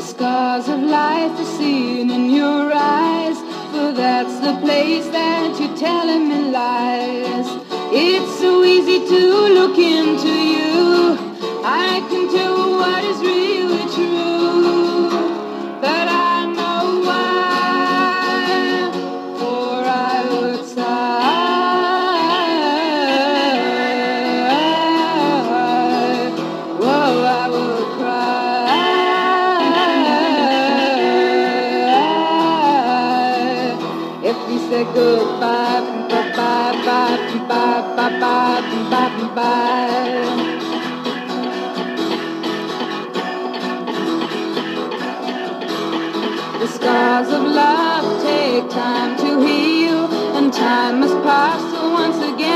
scars of life are seen in your eyes. For that's the place that you're telling me lies. It's so easy to look into said goodbye, bye bye bye bye bye bye bye bye. The scars of love take time to heal, and time must pass once again.